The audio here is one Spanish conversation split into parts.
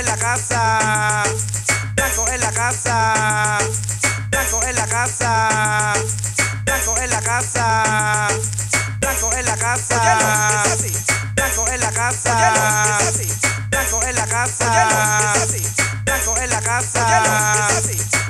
en la casa. Blanco en la casa. Blanco en la casa. Blanco en la casa. Blanco en la casa. Blanco en la casa. Blanco en la casa. Blanco en la casa.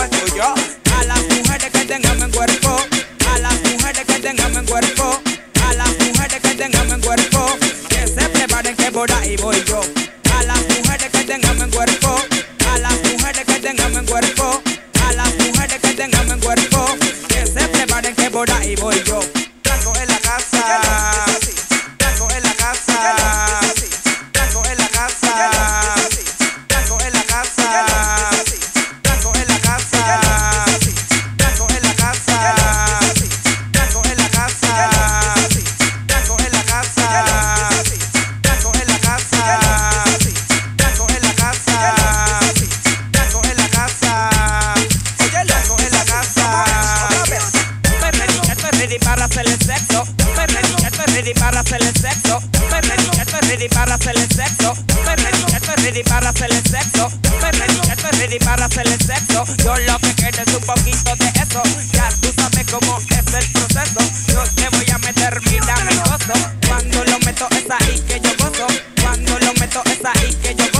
el tuyo. A las mujeres que tengan buen cuerpo, a las mujeres que tengan buen cuerpo, a las mujeres que tengan buen cuerpo, que se preparen que por ahí voy yo. A las mujeres que tengan buen cuerpo, a las mujeres que tengan buen cuerpo, a las mujeres que tengan buen cuerpo, que se preparen que por ahí voy yo. Ready, para hacer el sexo. Estoy ready, ready para hacer el sexo. Estoy ready, ready para hacer el sexo. Estoy ready, ready para hacer el sexo. Estoy ready, ready para hacer el sexo. Yo lo que quiero es un poquito de eso. Ya tú sabes cómo es el proceso. Yo te voy a meter mi gozo. Cuando lo meto es ahí que yo gozo. Cuando lo meto es ahí que yo gozo.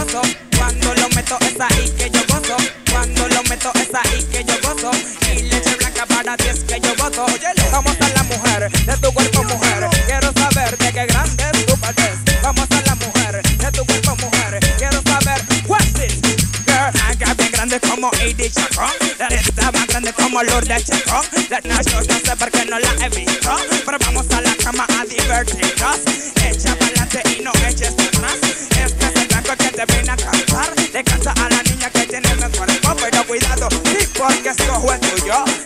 Mujer? Quiero saber de qué grande es tu patés. ¿Cómo está la mujer de tu cuerpo mujer? Quiero saber what's this girl. Acá bien grande como Eddie Chacón. La neta más grande como Lourdes Chacón. Las nachos no sé por qué no la he visto. Pero vamos a la cama a divertirnos. Echa pa'lante y no eches atrás. Este es el blanco que te viene a cantar. Le canta a la niña que tiene buen cuerpo, pero cuidado, sí, porque escojo el tuyo.